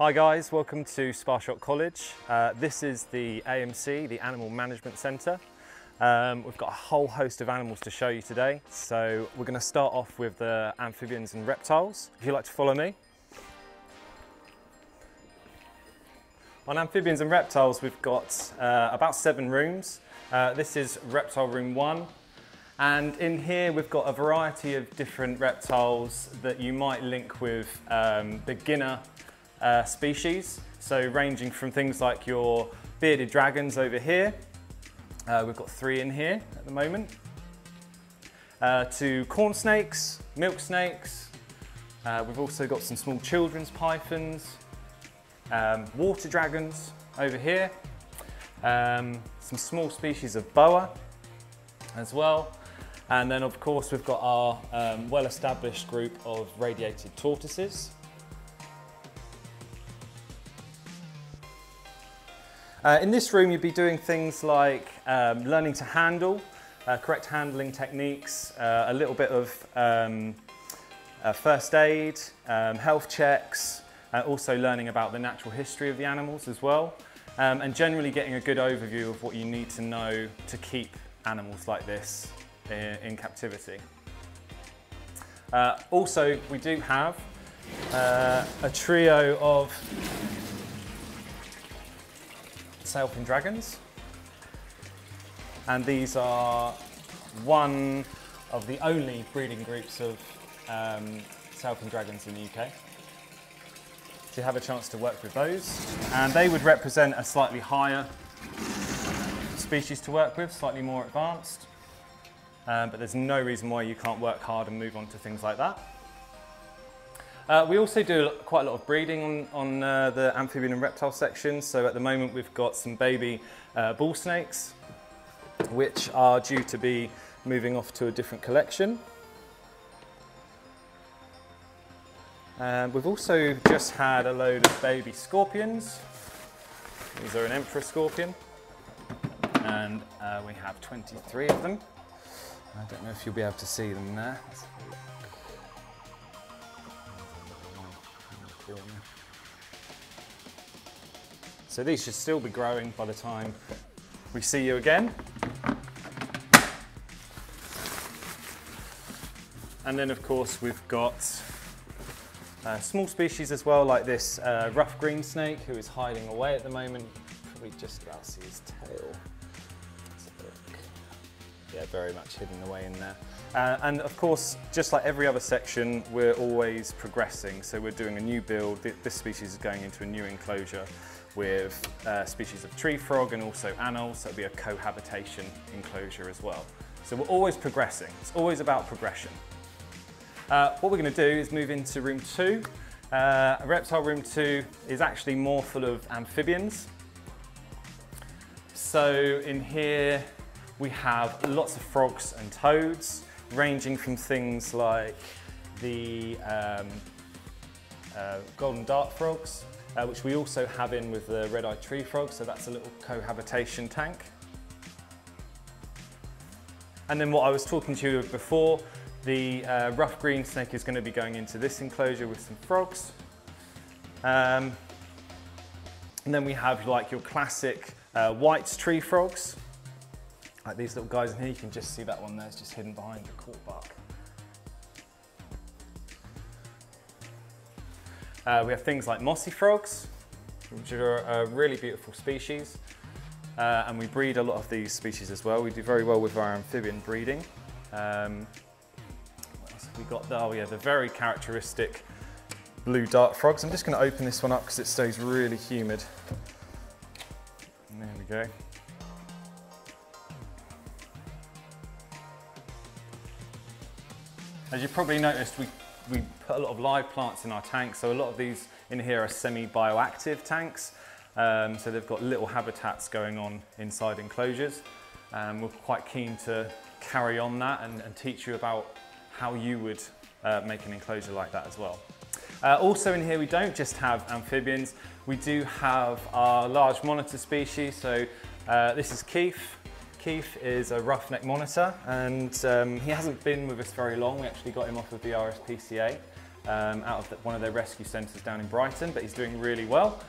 Hi guys, welcome to Sparsholt College. Uh, this is the AMC, the Animal Management Centre. Um, we've got a whole host of animals to show you today. So we're going to start off with the amphibians and reptiles. If you'd like to follow me. On amphibians and reptiles, we've got uh, about seven rooms. Uh, this is reptile room one. And in here, we've got a variety of different reptiles that you might link with um, beginner uh, species. So ranging from things like your bearded dragons over here, uh, we've got three in here at the moment, uh, to corn snakes, milk snakes, uh, we've also got some small children's pythons, um, water dragons over here, um, some small species of boa as well, and then of course we've got our um, well-established group of radiated tortoises. Uh, in this room, you'd be doing things like um, learning to handle, uh, correct handling techniques, uh, a little bit of um, uh, first aid, um, health checks, uh, also learning about the natural history of the animals as well, um, and generally getting a good overview of what you need to know to keep animals like this in, in captivity. Uh, also, we do have a trio of sailfin dragons. And these are one of the only breeding groups of um, sailfin dragons in the UK. So you have a chance to work with those. And they would represent a slightly higher species to work with, slightly more advanced. Um, but there's no reason why you can't work hard and move on to things like that. Uh, we also do quite a lot of breeding on, on uh, the amphibian and reptile section. So at the moment we've got some baby uh, bull snakes, which are due to be moving off to a different collection. And we've also just had a load of baby scorpions. These are an emperor scorpion. And uh, we have 23 of them. I don't know if you'll be able to see them there. So these should still be growing by the time we see you again. And then of course we've got uh, small species as well, like this uh, rough green snake who is hiding away at the moment. Probably just about see his tail. Yeah, very much hidden away in there. Uh, and of course, just like every other section, we're always progressing. So we're doing a new build. This species is going into a new enclosure with uh, species of tree frog and also anoles. So it'll be a cohabitation enclosure as well. So we're always progressing. It's always about progression. Uh, what we're going to do is move into room two. Uh, reptile room two is actually more full of amphibians. So in here we have lots of frogs and toads ranging from things like the um, uh, golden dart frogs, uh, which we also have in with the red-eyed tree frog, so that's a little cohabitation tank. And then what I was talking to you before, the uh, rough green snake is going to be going into this enclosure with some frogs. Um, and then we have like your classic uh, white tree frogs, like these little guys in here, you can just see that one there, it's just hidden behind the cork bark. Uh, we have things like mossy frogs, which are a really beautiful species. Uh, and we breed a lot of these species as well. We do very well with our amphibian breeding. Um, what else have we got? There? Oh yeah, the very characteristic blue dart frogs. I'm just going to open this one up because it stays really humid. And there we go. As you probably noticed, we, we put a lot of live plants in our tanks. So a lot of these in here are semi-bioactive tanks. Um, so they've got little habitats going on inside enclosures. Um, we're quite keen to carry on that and, and teach you about how you would uh, make an enclosure like that as well. Uh, also in here we don't just have amphibians, we do have our large monitor species. So uh, this is Keith, Keith is a roughneck monitor and um, he hasn't been with us very long. We actually got him off of the RSPCA. um, out of the, one of their rescue centres down in Brighton, but he's doing really well.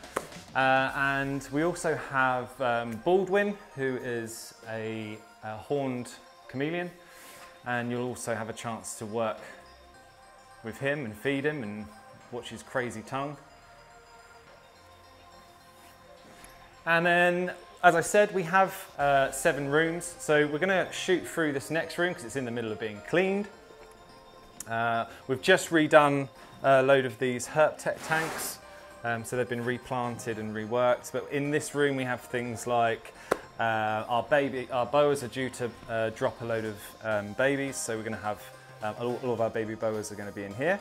Uh, and we also have um, Baldwin, who is a, a horned chameleon, and you'll also have a chance to work with him and feed him and watch his crazy tongue. And then, as I said, we have uh, seven rooms. So we're going to shoot through this next room because it's in the middle of being cleaned. Uh, we've just redone a load of these Herptech tanks. Um, so they've been replanted and reworked. But in this room, we have things like uh, our baby, our boas are due to uh, drop a load of um, babies. So we're going to have um, all, all, of our baby boas are going to be in here.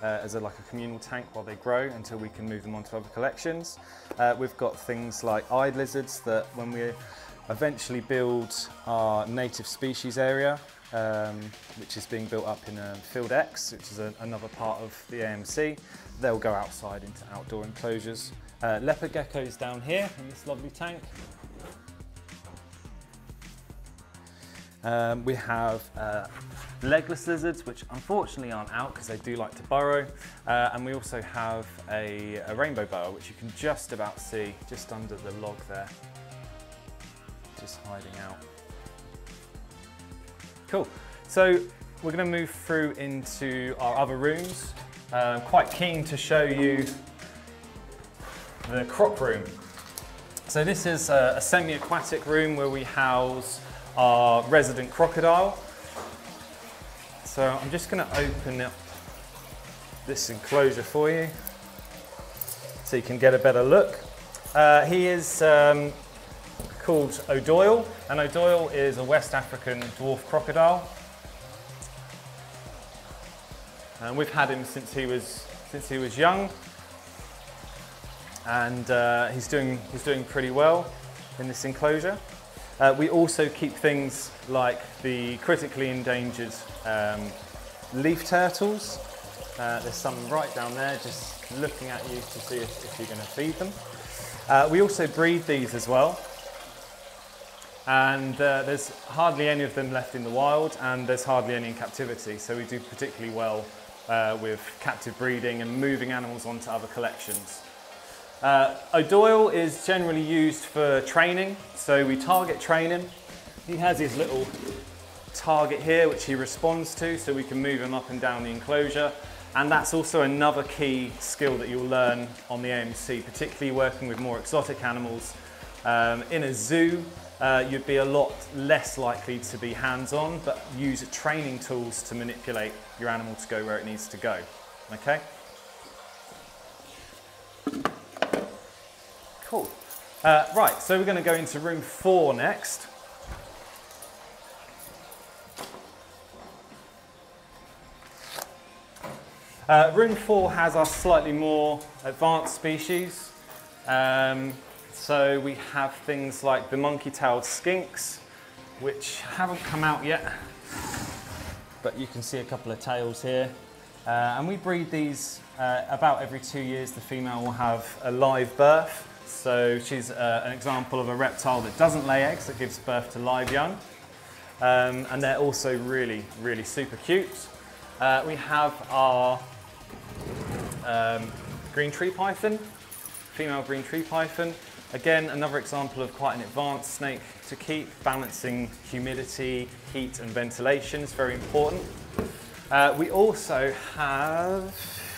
Uh, as a, like a communal tank while they grow until we can move them onto other collections. Uh, we've got things like eyed lizards that when we eventually build our native species area, um, which is being built up in uh, Field X, which is a, another part of the AMC, they'll go outside into outdoor enclosures. Uh, leopard geckos down here in this lovely tank. Um, we have uh, legless lizards, which unfortunately aren't out because they do like to burrow. Uh, and we also have a, a, rainbow boa, which you can just about see just under the log there, just hiding out. Cool. So we're going to move through into our other rooms. Uh, quite keen to show you the croc room. So this is a, a semi-aquatic room where we house our resident crocodile. So I'm just going to open up this enclosure for you so you can get a better look. Uh, he is um, called O'Doyle, and O'Doyle is a West African dwarf crocodile. And we've had him since he was since he was young, and uh, he's doing he's doing pretty well in this enclosure. Uh, we also keep things like the critically endangered um, leaf turtles. Uh, there's some right down there just looking at you to see if, if you're going to feed them. Uh, we also breed these as well. And uh, there's hardly any of them left in the wild and there's hardly any in captivity. So we do particularly well uh, with captive breeding and moving animals onto other collections. Uh, O'Doyle is generally used for training, so we target train him. He has his little target here which he responds to, so we can move him up and down the enclosure. And that's also another key skill that you'll learn on the AMC, particularly working with more exotic animals. Um, in a zoo, uh, you'd be a lot less likely to be hands-on, but use training tools to manipulate your animal to go where it needs to go. Okay? Cool. Uh, right, so we're going to go into room four next. Uh, room four has our slightly more advanced species. Um, so we have things like the monkey-tailed skinks, which haven't come out yet, but you can see a couple of tails here. Uh, and we breed these uh, about every two years. The female will have a live birth. So she's uh, an example of a reptile that doesn't lay eggs, that gives birth to live young. Um, and they're also really, really super cute. Uh, we have our um, green tree python, female green tree python. Again, another example of quite an advanced snake to keep, balancing humidity, heat and ventilation is very important. Uh, we also have,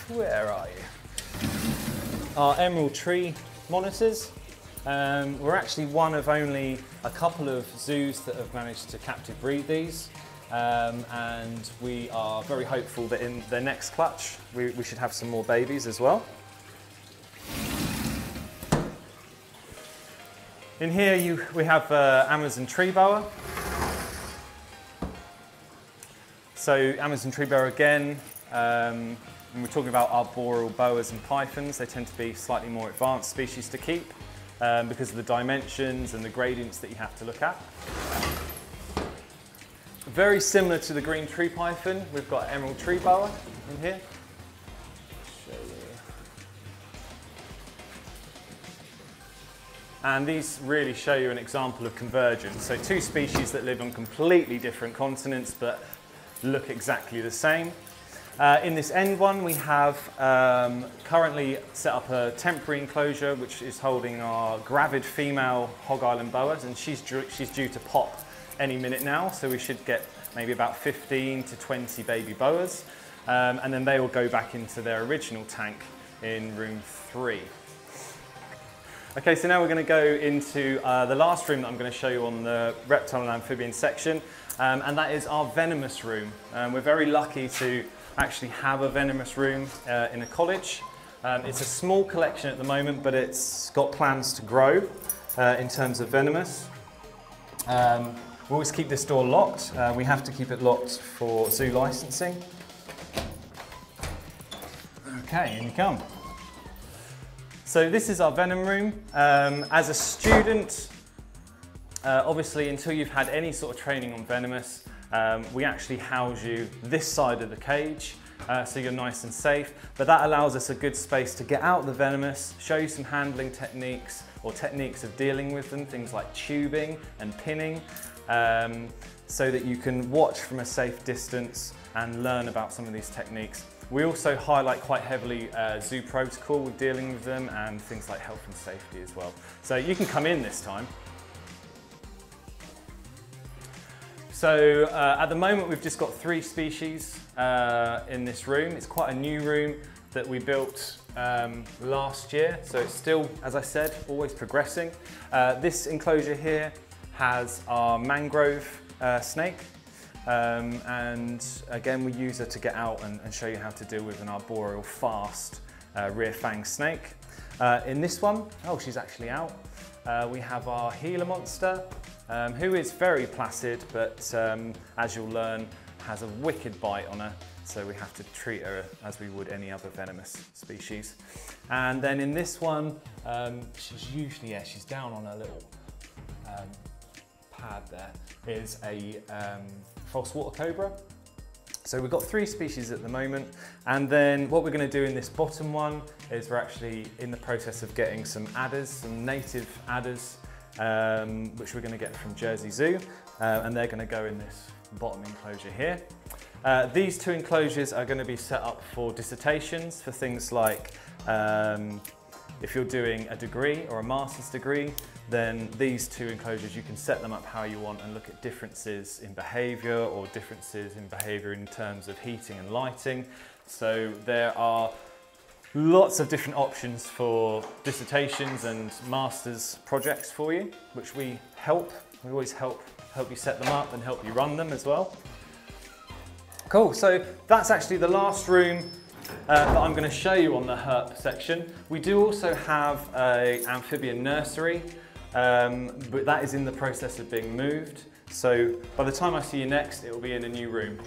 where are you? Our emerald tree monitors. Um, we're actually one of only a couple of zoos that have managed to captive breed these. Um, and we are very hopeful that in the next clutch we, we should have some more babies as well. In here you, we have uh, Amazon tree boa. So Amazon tree boa again, um, when we're talking about arboreal boas and pythons, they tend to be slightly more advanced species to keep um, because of the dimensions and the gradients that you have to look at. Very similar to the green tree python, we've got emerald tree boa in here. And these really show you an example of convergence. So two species that live on completely different continents but look exactly the same. Uh, in this end one, we have um, currently set up a temporary enclosure which is holding our gravid female Hog Island boas, and she's due, she's due to pop any minute now, so we should get maybe about 15 to 20 baby boas, um, and then they will go back into their original tank in room three. Okay, so now we're going to go into uh, the last room that I'm going to show you on the reptile and amphibian section, um, and that is our venomous room. Um, we're very lucky to actually have a venomous room uh, in a college. Um, it's a small collection at the moment, but it's got plans to grow uh, in terms of venomous. Um, we always keep this door locked. Uh, we have to keep it locked for zoo licensing. Okay, in you come. So this is our venom room. Um, as a student, uh, obviously until you've had any sort of training on venomous, um, we actually house you this side of the cage uh, so you're nice and safe, but that allows us a good space to get out the venomous, show you some handling techniques or techniques of dealing with them, things like tubing and pinning, um, so that you can watch from a safe distance and learn about some of these techniques. We also highlight quite heavily uh, zoo protocol with dealing with them and things like health and safety as well. So you can come in this time So uh, at the moment we've just got three species uh, in this room. It's quite a new room that we built um, last year. So it's still, as I said, always progressing. Uh, this enclosure here has our mangrove uh, snake. Um, and again, we use her to get out and, and, show you how to deal with an arboreal fast uh, rear fang snake. Uh, in this one, oh, she's actually out. we have our Gila monster, um, who is very placid, but um, as you'll learn, has a wicked bite on her. So we have to treat her as we would any other venomous species. And then in this one, um, she's usually, yeah, she's down on her little um, pad there, is a um, false water cobra. So we've got three species at the moment. And then what we're gonna do in this bottom one is we're actually in the process of getting some adders, some native adders um, which we're going to get from Jersey Zoo, uh, and they're going to go in this bottom enclosure here. Uh, these two enclosures are going to be set up for dissertations for things like um, if you're doing a degree or a master's degree, then these two enclosures, you can set them up how you want and look at differences in behaviour or differences in behaviour in terms of heating and lighting. So there are lots of different options for dissertations and master's projects for you, which we help. We always help help you set them up and help you run them as well. Cool, so that's actually the last room uh, that I'm going to show you on the herp section. We do also have a amphibian nursery, um, but that is in the process of being moved. So by the time I see you next, it will be in a new room.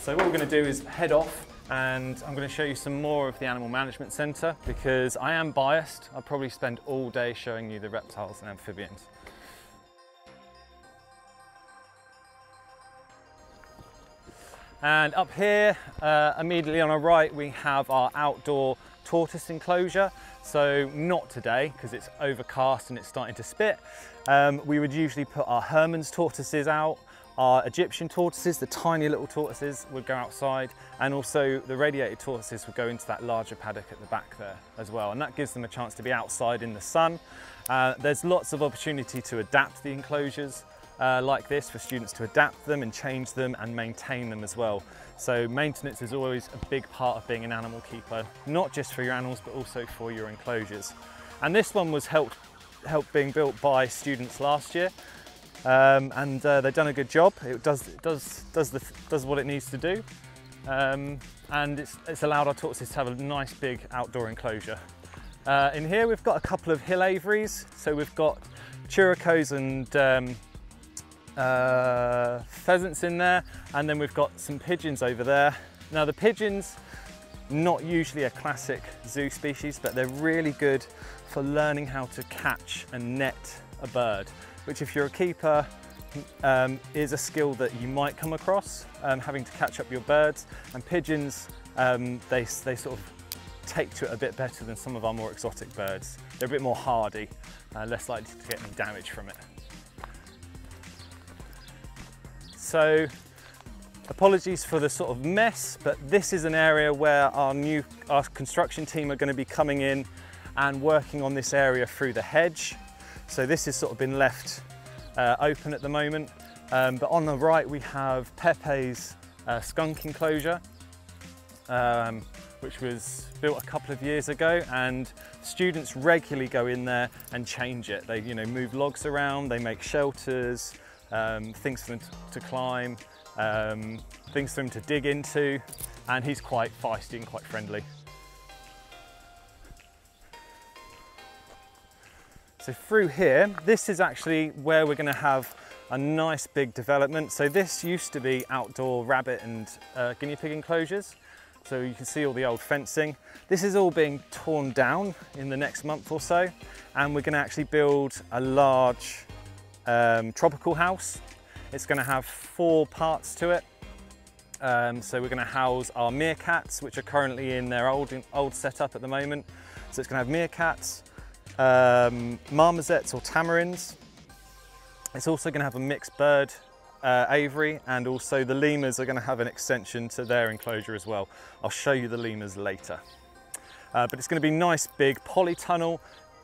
So what we're going to do is head off and I'm going to show you some more of the Animal Management Centre because I am biased. I'll probably spend all day showing you the reptiles and amphibians. And up here, uh, immediately on our right, we have our outdoor tortoise enclosure. So not today, because it's overcast and it's starting to spit. Um, we would usually put our Hermann's tortoises out our Egyptian tortoises, the tiny little tortoises, would go outside, and also the radiated tortoises would go into that larger paddock at the back there as well. And that gives them a chance to be outside in the sun. Uh, there's lots of opportunity to adapt the enclosures uh, like this for students to adapt them and change them and maintain them as well. So maintenance is always a big part of being an animal keeper, not just for your animals, but also for your enclosures. And this one was helped, helped being built by students last year um, and uh, they've done a good job. It does, does, does, the, does what it needs to do. Um, and it's, it's, allowed our tortoises to have a nice big outdoor enclosure. Uh, in here we've got a couple of hill aviaries. So we've got churicos and um, uh, pheasants in there. And then we've got some pigeons over there. Now the pigeons, not usually a classic zoo species, but they're really good for learning how to catch and net a bird which if you're a keeper um, is a skill that you might come across, um, having to catch up your birds. And pigeons, um, they, they sort of take to it a bit better than some of our more exotic birds. They're a bit more hardy, uh, less likely to get any damage from it. So Apologies for the sort of mess, but this is an area where our new our construction team are going to be coming in and working on this area through the hedge. So this has sort of been left uh, open at the moment. Um, but on the right we have Pepe's uh, skunk enclosure, um, which was built a couple of years ago and students regularly go in there and change it. They you know move logs around, they make shelters, um, things for them to climb, um, things for him to dig into, and he's quite feisty and quite friendly. So through here, this is actually where we're gonna have a nice big development. So this used to be outdoor rabbit and uh, guinea pig enclosures. So you can see all the old fencing. This is all being torn down in the next month or so. And we're gonna actually build a large um, tropical house. It's gonna have four parts to it. Um, so we're gonna house our meerkats, which are currently in their old, old setup at the moment. So it's gonna have meerkats, um, marmosets or tamarins. It's also going to have a mixed bird uh, aviary and also the lemurs are going to have an extension to their enclosure as well. I'll show you the lemurs later. Uh, but it's going to be nice big polytunnel,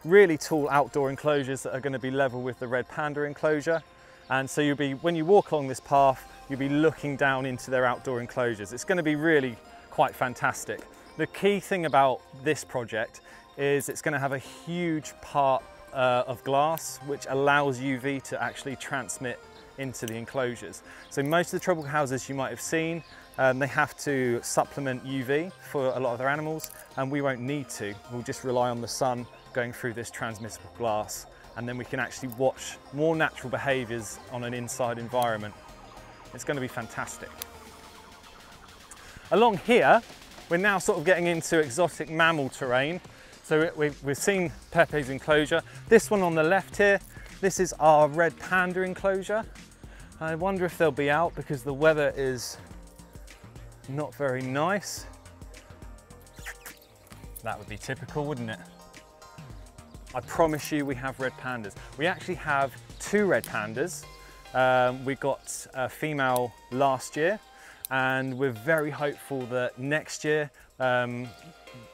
really tall outdoor enclosures that are going to be level with the red panda enclosure. And so you'll be, when you walk along this path, you'll be looking down into their outdoor enclosures. It's going to be really quite fantastic. The key thing about this project is it's going to have a huge part uh, of glass which allows UV to actually transmit into the enclosures. So most of the tropical houses you might have seen, um, they have to supplement UV for a lot of their animals and we won't need to. We'll just rely on the sun going through this transmissible glass and then we can actually watch more natural behaviours on an inside environment. It's going to be fantastic. Along here, we're now sort of getting into exotic mammal terrain. So we've seen Pepe's enclosure. This one on the left here, this is our red panda enclosure. I wonder if they'll be out because the weather is not very nice. That would be typical, wouldn't it? I promise you we have red pandas. We actually have two red pandas. Um, we got a female last year and we're very hopeful that next year um,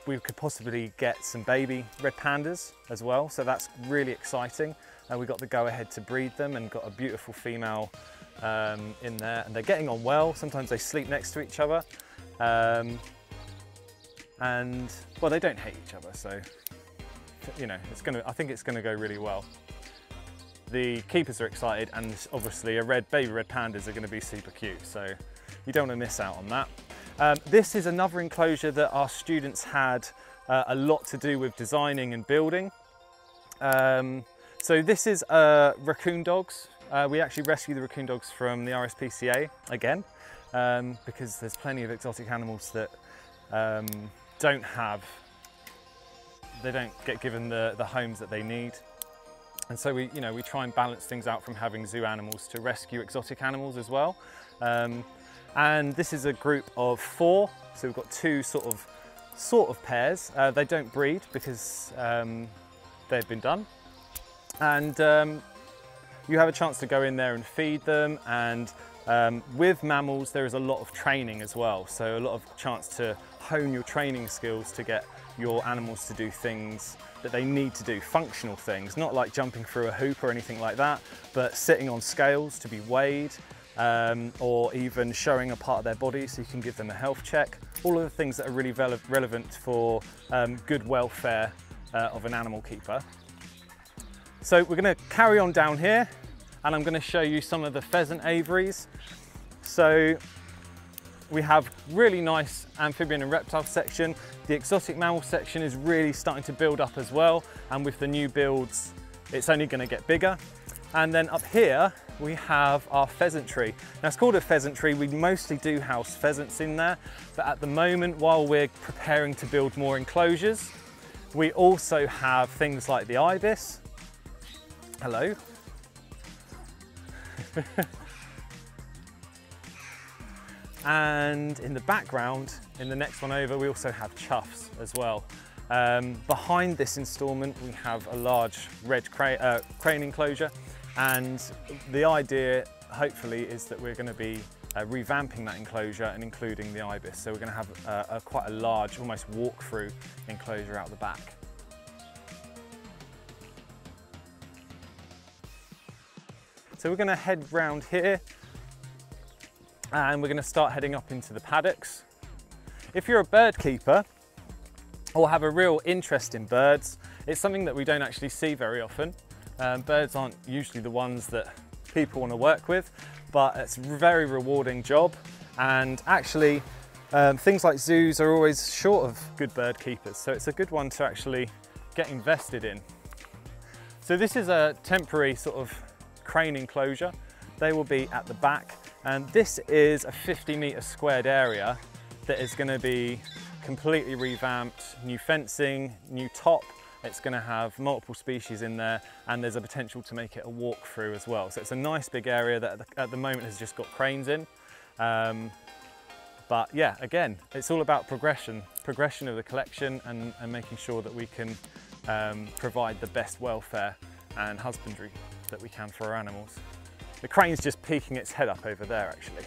we could possibly get some baby red pandas as well, so that's really exciting. And we got the go ahead to breed them and got a beautiful female um, in there and they're getting on well. Sometimes they sleep next to each other. Um, and well, they don't hate each other. So, you know, it's gonna, I think it's gonna go really well. The keepers are excited and obviously a red baby red pandas are gonna be super cute. So you don't wanna miss out on that. Um, this is another enclosure that our students had uh, a lot to do with designing and building. Um, so this is uh, raccoon dogs. Uh, we actually rescue the raccoon dogs from the RSPCA again, um, because there's plenty of exotic animals that um, don't have, they don't get given the, the homes that they need. And so we, you know, we try and balance things out from having zoo animals to rescue exotic animals as well. Um, and this is a group of four. So we've got two sort of sort of pairs. Uh, they don't breed because um, they've been done. And um, you have a chance to go in there and feed them. And um, with mammals, there is a lot of training as well. So a lot of chance to hone your training skills to get your animals to do things that they need to do, functional things, not like jumping through a hoop or anything like that, but sitting on scales to be weighed, um, or even showing a part of their body so you can give them a health check. All of the things that are really relevant for um, good welfare uh, of an animal keeper. So we're going to carry on down here and I'm going to show you some of the pheasant aviaries. So we have really nice amphibian and reptile section. The exotic mammal section is really starting to build up as well and with the new builds it's only going to get bigger. And then up here we have our pheasantry. Now it's called a pheasantry, we mostly do house pheasants in there, but at the moment while we're preparing to build more enclosures, we also have things like the ibis. Hello. and in the background, in the next one over, we also have choughs as well. Um, behind this instalment, we have a large red cra uh, crane enclosure and the idea, hopefully, is that we're going to be uh, revamping that enclosure and including the ibis. So we're going to have a, quite a large, almost walk-through enclosure out the back. So we're going to head round here and we're going to start heading up into the paddocks. If you're a bird keeper or have a real interest in birds, it's something that we don't actually see very often. Um, birds aren't usually the ones that people want to work with, but it's a very rewarding job. And actually, um, things like zoos are always short of good bird keepers, so it's a good one to actually get invested in. So this is a temporary sort of crane enclosure. They will be at the back, and this is a 50 metre squared area that is going to be completely revamped, new fencing, new top, it's going to have multiple species in there and there's a potential to make it a walk through as well. So it's a nice big area that at the, at the moment has just got cranes in. Um, but yeah, again, it's all about progression, progression of the collection and, and making sure that we can um, provide the best welfare and husbandry that we can for our animals. The crane's just peeking its head up over there actually.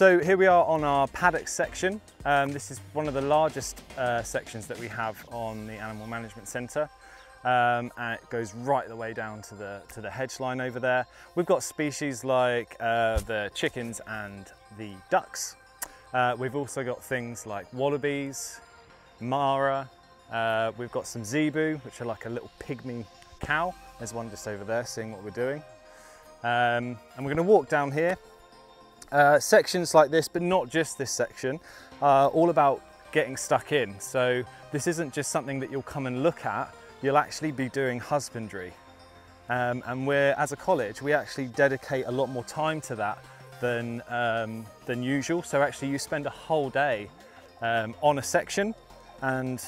So here we are on our paddock section. Um, this is one of the largest uh, sections that we have on the Animal Management Centre. Um, and it goes right the way down to the, to the hedge line over there. We've got species like uh, the chickens and the ducks. Uh, we've also got things like wallabies, mara, uh, we've got some zebu, which are like a little pygmy cow. There's one just over there seeing what we're doing. Um, and we're gonna walk down here uh, sections like this, but not just this section, are all about getting stuck in. So this isn't just something that you'll come and look at, you'll actually be doing husbandry. Um, and we're, as a college, we actually dedicate a lot more time to that than, um, than usual. So actually you spend a whole day um, on a section and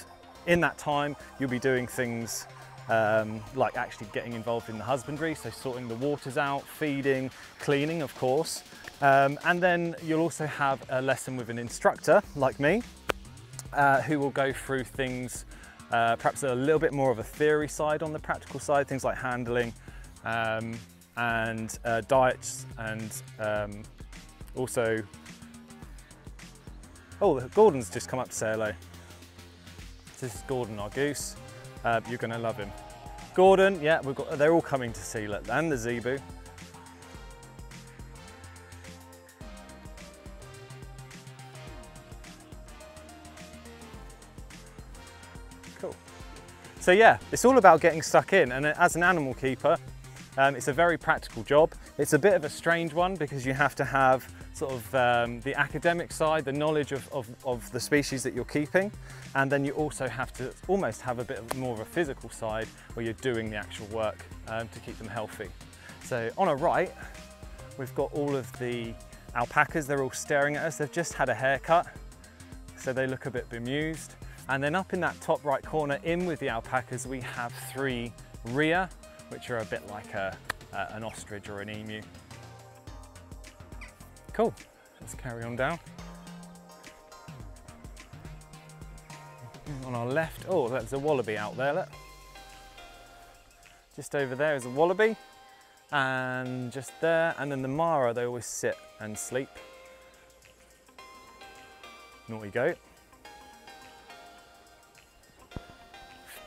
in that time you'll be doing things um, like actually getting involved in the husbandry, so sorting the waters out, feeding, cleaning of course, um, and then you'll also have a lesson with an instructor like me uh, who will go through things, uh, perhaps a little bit more of a theory side on the practical side, things like handling um, and uh, diets and um, also, oh, Gordon's just come up to say hello. This is Gordon, our goose. Uh, you're gonna love him. Gordon, yeah, we've got, they're all coming to see, look, and the zebu. Cool. So yeah, it's all about getting stuck in and as an animal keeper, um, it's a very practical job. It's a bit of a strange one because you have to have sort of um, the academic side, the knowledge of, of, of, the species that you're keeping, and then you also have to almost have a bit more of a physical side where you're doing the actual work um, to keep them healthy. So on our right, we've got all of the alpacas, they're all staring at us. They've just had a haircut, so they look a bit bemused. And then up in that top right corner, in with the alpacas, we have three rhea, which are a bit like a, uh, an ostrich or an emu. Cool, let's carry on down. On our left, oh, there's a wallaby out there, look. Just over there is a wallaby, and just there, and then the mara, they always sit and sleep. Naughty goat.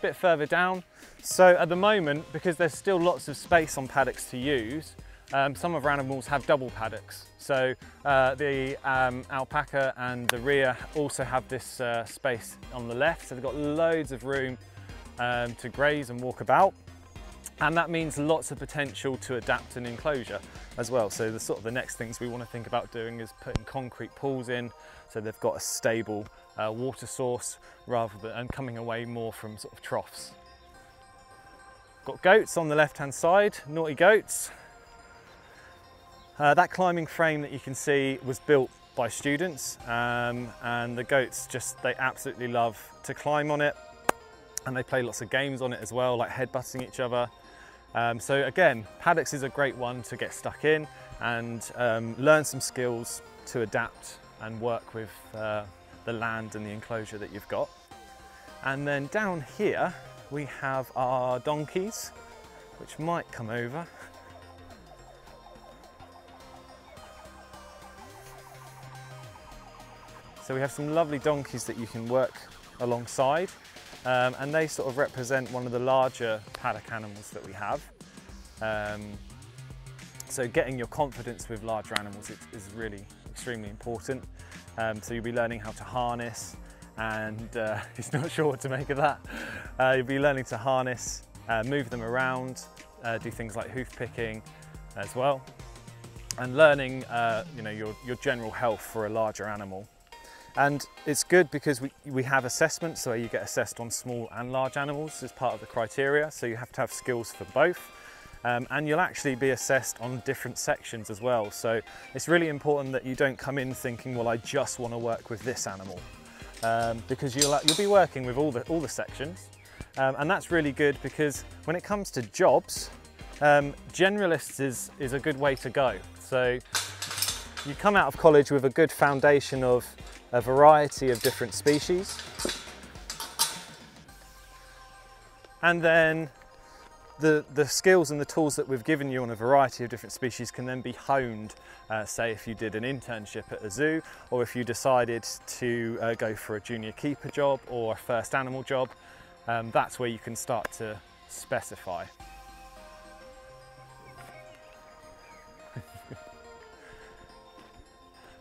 Bit further down. So at the moment, because there's still lots of space on paddocks to use, um, some of our animals have double paddocks. So uh, the um, alpaca and the rhea also have this uh, space on the left. So they've got loads of room um, to graze and walk about. And that means lots of potential to adapt an enclosure as well. So the sort of the next things we want to think about doing is putting concrete pools in so they've got a stable uh, water source rather than and coming away more from sort of troughs. Got goats on the left hand side, naughty goats. Uh, that climbing frame that you can see was built by students um, and the goats just, they absolutely love to climb on it and they play lots of games on it as well, like headbutting each other. Um, so again, paddocks is a great one to get stuck in and um, learn some skills to adapt and work with uh, the land and the enclosure that you've got. And then down here, we have our donkeys. which might come over. So we have some lovely donkeys that you can work alongside um, and they sort of represent one of the larger paddock animals that we have. Um, so getting your confidence with larger animals is, is really extremely important. Um, so you'll be learning how to harness and uh, he's not sure what to make of that. Uh, you'll be learning to harness, uh, move them around, uh, do things like hoof picking as well and learning uh, you know, your, your general health for a larger animal. And it's good because we, we have assessments, so you get assessed on small and large animals as part of the criteria. So you have to have skills for both. Um, and you'll actually be assessed on different sections as well. So it's really important that you don't come in thinking, well, I just want to work with this animal. Um, because you'll, you'll be working with all the, all the sections. Um, and that's really good because when it comes to jobs, um, generalists is, is a good way to go. So you come out of college with a good foundation of a variety of different species. And then the, the skills and the tools that we've given you on a variety of different species can then be honed, uh, say if you did an internship at a zoo or if you decided to uh, go for a junior keeper job or a first animal job, um, that's where you can start to specify.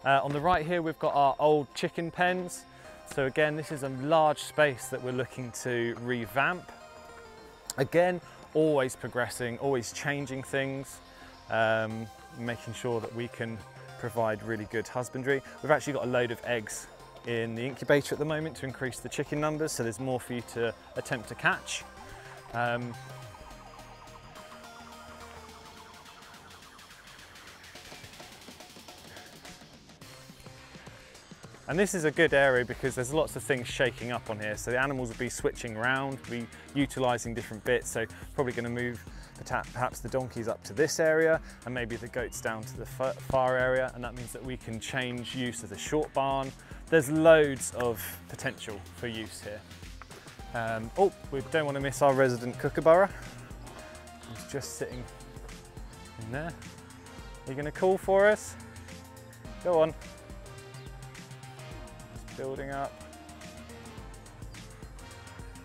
Uh, on the right here, we've got our old chicken pens. So again, this is a large space that we're looking to revamp. Again, always progressing, always changing things, um, making sure that we can provide really good husbandry. We've actually got a load of eggs in the incubator at the moment to increase the chicken numbers, so there's more for you to attempt to catch. Um, And this is a good area because there's lots of things shaking up on here. So the animals will be switching around, be utilising different bits. So probably going to move perhaps the donkeys up to this area and maybe the goats down to the far area. And that means that we can change use of the short barn. There's loads of potential for use here. Um, oh, we don't want to miss our resident kookaburra. He's just sitting in there. Are you going to call for us? Go on building up.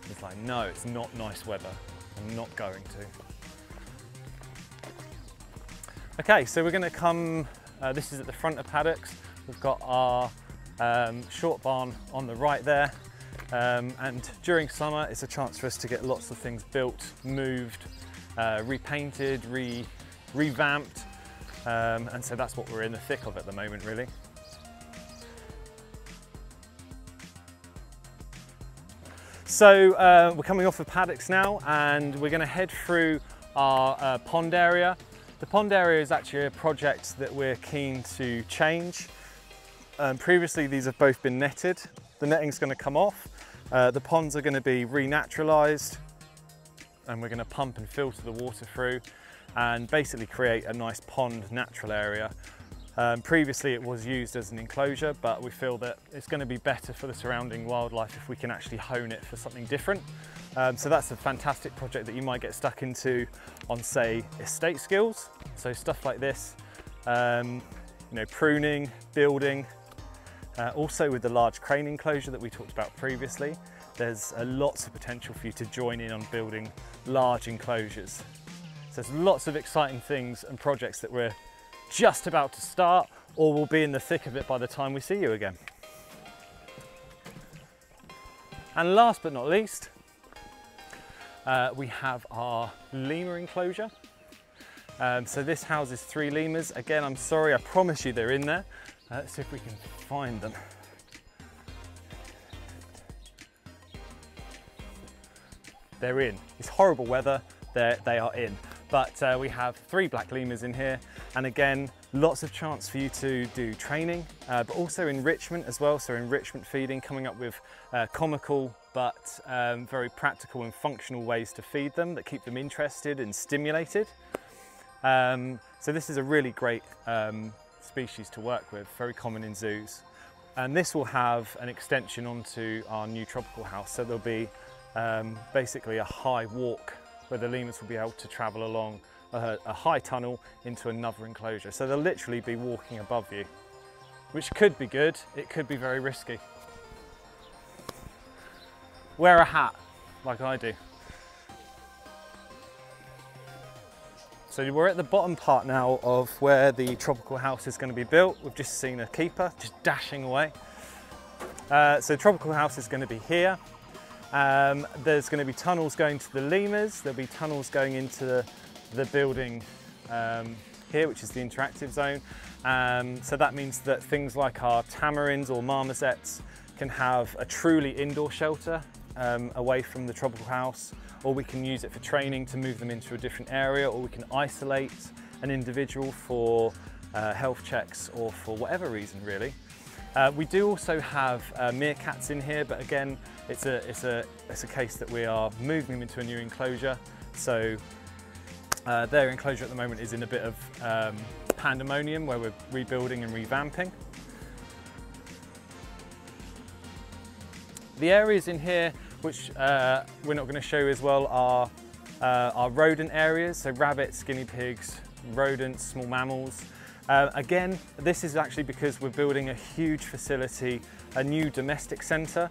He's like, no, it's not nice weather. I'm not going to. Okay, so we're gonna come, uh, this is at the front of paddocks. We've got our um, short barn on the right there. Um, and during summer, it's a chance for us to get lots of things built, moved, uh, repainted, re revamped. Um, and so that's what we're in the thick of at the moment, really. So uh, we're coming off of paddocks now and we're going to head through our uh, pond area. The pond area is actually a project that we're keen to change. Um, previously these have both been netted. The netting's going to come off. Uh, the ponds are going to be renaturalised and we're going to pump and filter the water through and basically create a nice pond natural area um, previously it was used as an enclosure, but we feel that it's going to be better for the surrounding wildlife if we can actually hone it for something different. Um, so that's a fantastic project that you might get stuck into on say estate skills. So stuff like this, um, you know, pruning, building, uh, also with the large crane enclosure that we talked about previously, there's uh, lots of potential for you to join in on building large enclosures. So there's lots of exciting things and projects that we're just about to start or we'll be in the thick of it by the time we see you again. And last but not least, uh, we have our lemur enclosure. Um, so this houses three lemurs. Again, I'm sorry, I promise you they're in there. Uh, let's see if we can find them. They're in. It's horrible weather, they're, they are in. But uh, we have three black lemurs in here. And again, lots of chance for you to do training, uh, but also enrichment as well. So enrichment feeding, coming up with uh, comical, but um, very practical and functional ways to feed them that keep them interested and stimulated. Um, so this is a really great um, species to work with, very common in zoos. And this will have an extension onto our new tropical house. So there'll be um, basically a high walk where the lemurs will be able to travel along a, a high tunnel into another enclosure. So they'll literally be walking above you, which could be good, it could be very risky. Wear a hat, like I do. So we're at the bottom part now of where the tropical house is going to be built. We've just seen a keeper just dashing away. Uh, so tropical house is going to be here. Um, there's going to be tunnels going to the lemurs. There'll be tunnels going into the, the building um, here, which is the interactive zone. Um, so that means that things like our tamarins or marmosets can have a truly indoor shelter um, away from the tropical house, or we can use it for training to move them into a different area, or we can isolate an individual for uh, health checks or for whatever reason really. Uh, we do also have uh, meerkats in here, but again, it's a, it's, a, it's a case that we are moving them into a new enclosure. So uh, their enclosure at the moment is in a bit of um, pandemonium where we're rebuilding and revamping. The areas in here which uh, we're not going to show as well are uh, our rodent areas, so rabbits, guinea pigs, rodents, small mammals. Uh, again, this is actually because we're building a huge facility, a new domestic centre,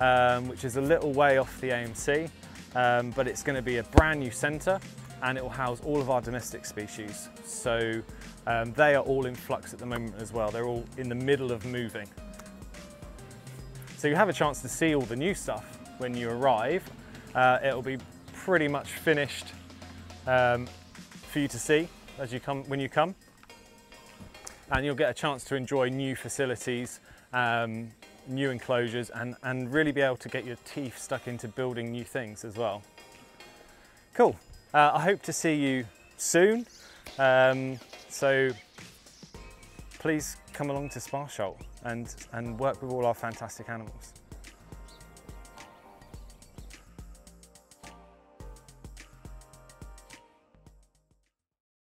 um, which is a little way off the AMC, um, but it's going to be a brand new centre and it will house all of our domestic species. So um, they are all in flux at the moment as well. They're all in the middle of moving. So you have a chance to see all the new stuff when you arrive. Uh, it'll be pretty much finished um, for you to see as you come when you come. And you'll get a chance to enjoy new facilities, um, new enclosures, and, and really be able to get your teeth stuck into building new things as well. Cool. Uh, I hope to see you soon. Um, so please come along to Sparsholt and, and work with all our fantastic animals.